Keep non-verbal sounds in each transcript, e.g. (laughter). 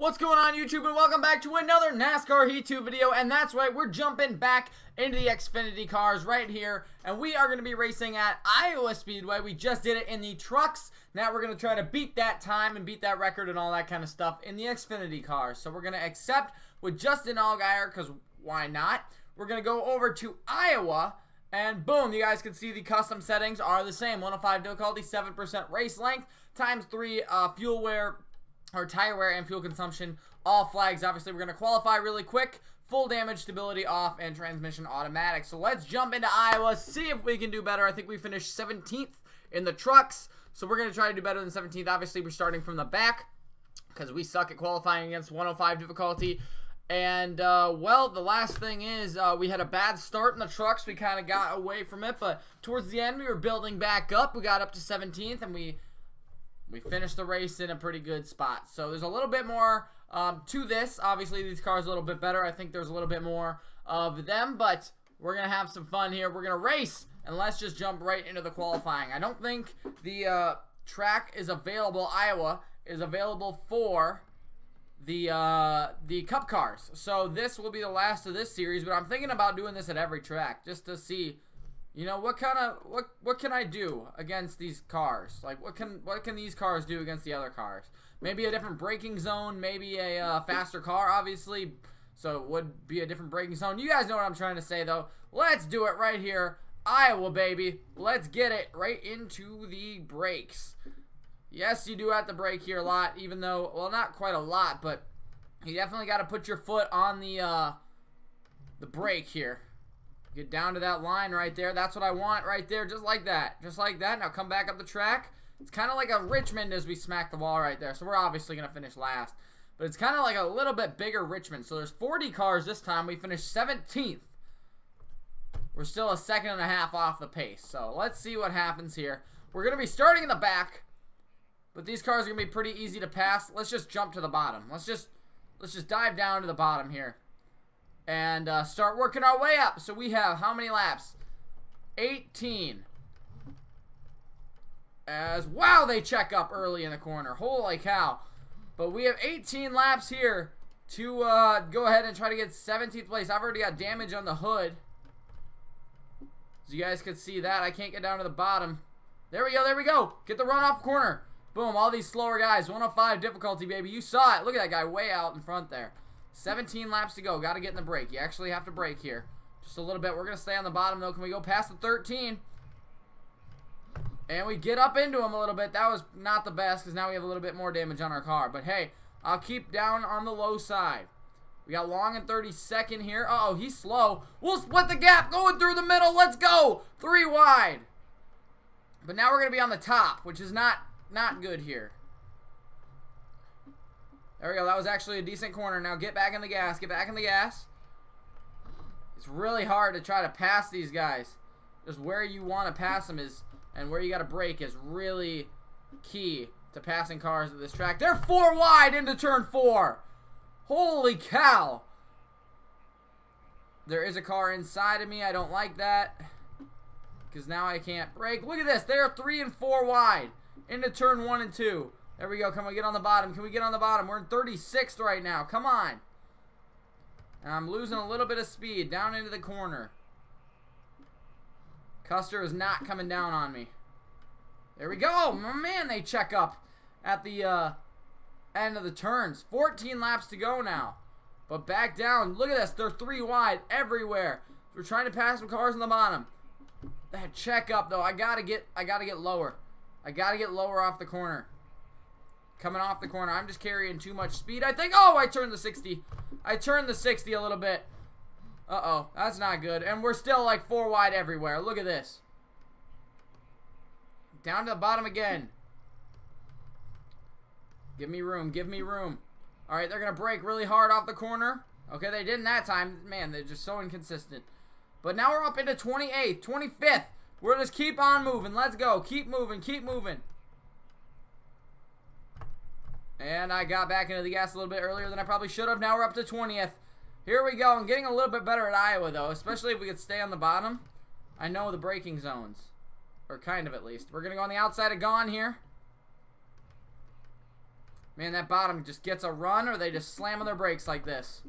What's going on YouTube and welcome back to another NASCAR Heat 2 video and that's right, we're jumping back into the Xfinity cars right here and we are going to be racing at Iowa Speedway. We just did it in the trucks. Now we're going to try to beat that time and beat that record and all that kind of stuff in the Xfinity cars. So we're going to accept with Justin Allgaier because why not? We're going to go over to Iowa and boom, you guys can see the custom settings are the same. 105 difficulty, 7% race length, times 3 uh, fuel wear our tire wear and fuel consumption, all flags. Obviously, we're going to qualify really quick. Full damage, stability off, and transmission automatic. So let's jump into Iowa, see if we can do better. I think we finished 17th in the trucks, so we're going to try to do better than 17th. Obviously, we're starting from the back because we suck at qualifying against 105 difficulty. And, uh, well, the last thing is uh, we had a bad start in the trucks. We kind of got away from it, but towards the end, we were building back up. We got up to 17th, and we we finished the race in a pretty good spot. So there's a little bit more um, to this. Obviously, these cars are a little bit better. I think there's a little bit more of them, but we're going to have some fun here. We're going to race, and let's just jump right into the qualifying. I don't think the uh, track is available, Iowa, is available for the uh, the Cup cars. So this will be the last of this series, but I'm thinking about doing this at every track just to see you know what kind of what what can I do against these cars? Like what can what can these cars do against the other cars? Maybe a different braking zone, maybe a uh, faster car, obviously. So it would be a different braking zone. You guys know what I'm trying to say, though. Let's do it right here, Iowa, baby. Let's get it right into the brakes. Yes, you do have to brake here a lot, even though, well, not quite a lot, but you definitely got to put your foot on the uh, the brake here. Get down to that line right there. That's what I want right there. Just like that. Just like that. Now come back up the track. It's kind of like a Richmond as we smack the wall right there. So we're obviously going to finish last. But it's kind of like a little bit bigger Richmond. So there's 40 cars this time. We finished 17th. We're still a second and a half off the pace. So let's see what happens here. We're going to be starting in the back. But these cars are going to be pretty easy to pass. Let's just jump to the bottom. Let's just let's just dive down to the bottom here and uh, start working our way up. So we have how many laps? 18. As, wow, they check up early in the corner. Holy cow. But we have 18 laps here to uh, go ahead and try to get 17th place. I've already got damage on the hood. As you guys can see that. I can't get down to the bottom. There we go, there we go. Get the run off corner. Boom, all these slower guys. 105 difficulty, baby. You saw it. Look at that guy way out in front there. 17 laps to go. Got to get in the brake. You actually have to brake here. Just a little bit. We're going to stay on the bottom, though. Can we go past the 13? And we get up into him a little bit. That was not the best because now we have a little bit more damage on our car. But, hey, I'll keep down on the low side. We got long and 32nd here. Uh oh he's slow. We'll split the gap going through the middle. Let's go. Three wide. But now we're going to be on the top, which is not, not good here. There we go. That was actually a decent corner. Now get back in the gas. Get back in the gas. It's really hard to try to pass these guys. Just where you want to pass them is, and where you got to brake is really key to passing cars at this track. They're four wide into turn four. Holy cow. There is a car inside of me. I don't like that. Because now I can't brake. Look at this. They're three and four wide into turn one and two. There we go. Can we get on the bottom? Can we get on the bottom? We're in 36th right now. Come on. I'm losing a little bit of speed down into the corner. Custer is not coming down on me. There we go. Man, they check up at the uh, end of the turns. 14 laps to go now. But back down. Look at this. They're three wide everywhere. We're trying to pass some cars on the bottom. That check up though. I gotta get I gotta get lower. I gotta get lower off the corner. Coming off the corner. I'm just carrying too much speed. I think. Oh, I turned the 60. I turned the 60 a little bit. Uh-oh. That's not good. And we're still like four wide everywhere. Look at this. Down to the bottom again. Give me room. Give me room. All right, they're going to brake really hard off the corner. Okay, they didn't that time. Man, they're just so inconsistent. But now we're up into 28th, 25th. We're just keep on moving. Let's go. Keep moving. Keep moving. And I got back into the gas a little bit earlier than I probably should have. Now we're up to 20th. Here we go. I'm getting a little bit better at Iowa, though, especially if we could stay on the bottom. I know the braking zones. Or kind of, at least. We're going to go on the outside of Gaughan here. Man, that bottom just gets a run or they just slam on their brakes like this.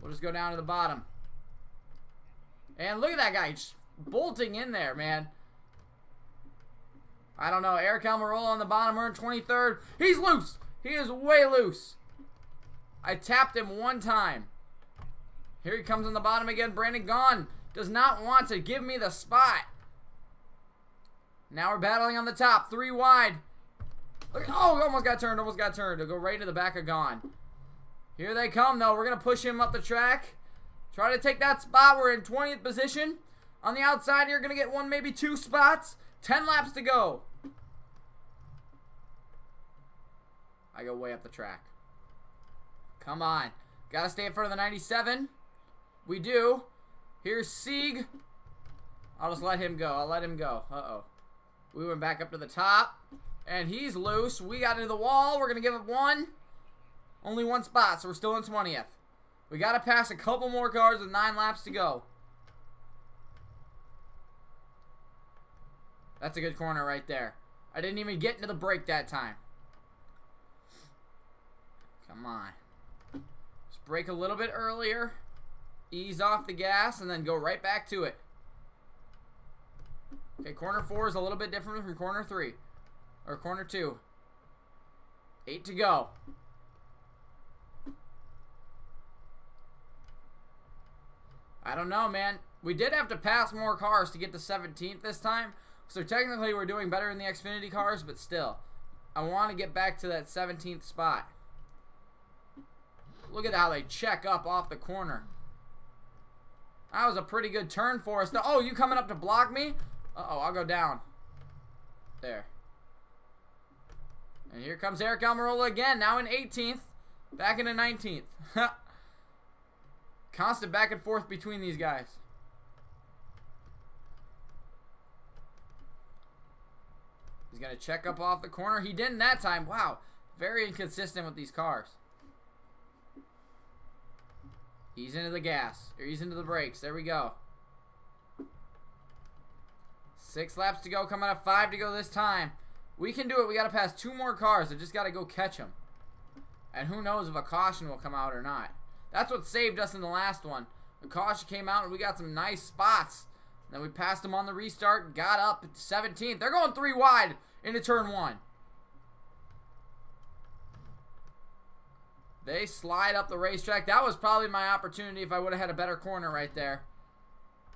We'll just go down to the bottom. And look at that guy just bolting in there, man. I don't know. Eric Almirola on the bottom. We're in 23rd. He's loose. He is way loose. I tapped him one time. Here he comes on the bottom again. Brandon Gaughan does not want to give me the spot. Now we're battling on the top. Three wide. Oh, almost got turned. Almost got turned. To go right into the back of Gaughan. Here they come, though. We're going to push him up the track. Try to take that spot. We're in 20th position. On the outside, you're going to get one, maybe two spots. 10 laps to go. I go way up the track. Come on. Got to stay in front of the 97. We do. Here's Sieg. I'll just let him go. I'll let him go. Uh-oh. We went back up to the top. And he's loose. We got into the wall. We're going to give it one. Only one spot, so we're still in 20th. We got to pass a couple more cars with nine laps to go. That's a good corner right there. I didn't even get into the brake that time. Come on. Just brake a little bit earlier. Ease off the gas and then go right back to it. Okay, corner four is a little bit different from corner three. Or corner two. Eight to go. I don't know, man. We did have to pass more cars to get to 17th this time. So technically we're doing better in the Xfinity cars, but still. I want to get back to that 17th spot. Look at how they check up off the corner. That was a pretty good turn for us. Oh, you coming up to block me? Uh-oh, I'll go down. There. And here comes Eric Almirola again, now in 18th. Back into 19th. (laughs) Constant back and forth between these guys. He's going to check up off the corner. He didn't that time. Wow. Very inconsistent with these cars. He's into the gas. Or he's into the brakes. There we go. Six laps to go. Coming up five to go this time. We can do it. We got to pass two more cars. I just got to go catch them. And who knows if a caution will come out or not. That's what saved us in the last one. The caution came out and we got some nice spots. Then we passed them on the restart. Got up at 17th. They're going three wide into turn one. They slide up the racetrack. That was probably my opportunity if I would have had a better corner right there.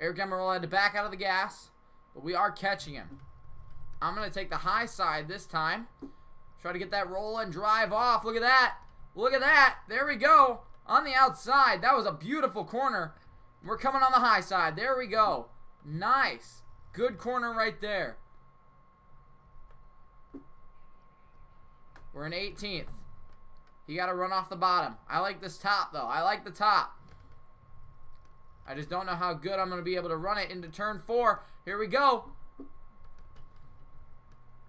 Eric Almirola had to back out of the gas, but we are catching him. I'm going to take the high side this time. Try to get that roll and drive off. Look at that. Look at that. There we go. On the outside. That was a beautiful corner. We're coming on the high side. There we go. Nice. Good corner right there. We're in 18th. You got to run off the bottom. I like this top, though. I like the top. I just don't know how good I'm going to be able to run it into turn four. Here we go.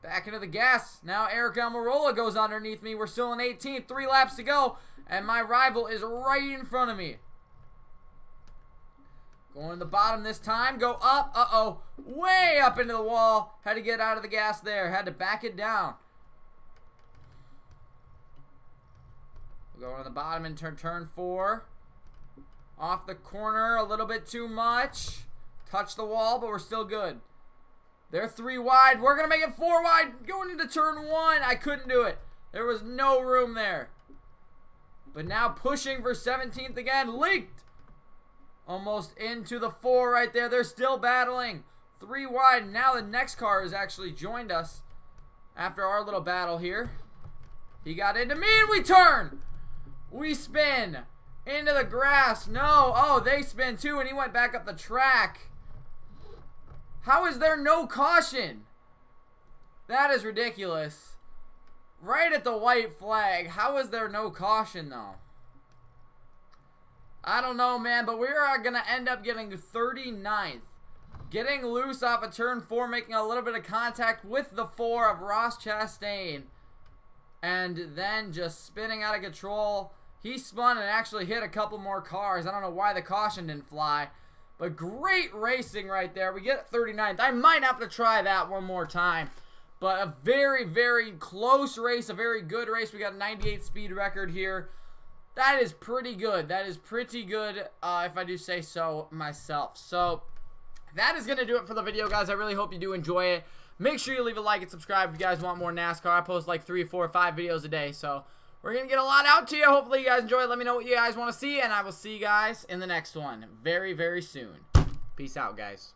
Back into the gas. Now Eric Almirola goes underneath me. We're still in 18th. Three laps to go. And my rival is right in front of me. Going to the bottom this time. Go up. Uh-oh. Way up into the wall. Had to get out of the gas there. Had to back it down. Going to the bottom and turn turn four. Off the corner a little bit too much. Touch the wall, but we're still good. They're three wide. We're going to make it four wide. Going into turn one. I couldn't do it. There was no room there. But now pushing for 17th again. Leaked. Almost into the four right there. They're still battling. Three wide. Now the next car has actually joined us after our little battle here. He got into me and we turn. We spin into the grass. No. Oh, they spin too, and he went back up the track. How is there no caution? That is ridiculous. Right at the white flag. How is there no caution, though? I don't know, man, but we are going to end up getting 39th. Getting loose off a of turn four, making a little bit of contact with the four of Ross Chastain. And then just spinning out of control. He spun and actually hit a couple more cars. I don't know why the caution didn't fly. But great racing right there. We get 39th. I might have to try that one more time. But a very, very close race, a very good race. We got a 98 speed record here. That is pretty good. That is pretty good, uh, if I do say so myself. So, that is going to do it for the video, guys. I really hope you do enjoy it. Make sure you leave a like and subscribe if you guys want more NASCAR. I post like three, four, five videos a day, so we're going to get a lot out to you. Hopefully, you guys enjoy. Let me know what you guys want to see, and I will see you guys in the next one very, very soon. Peace out, guys.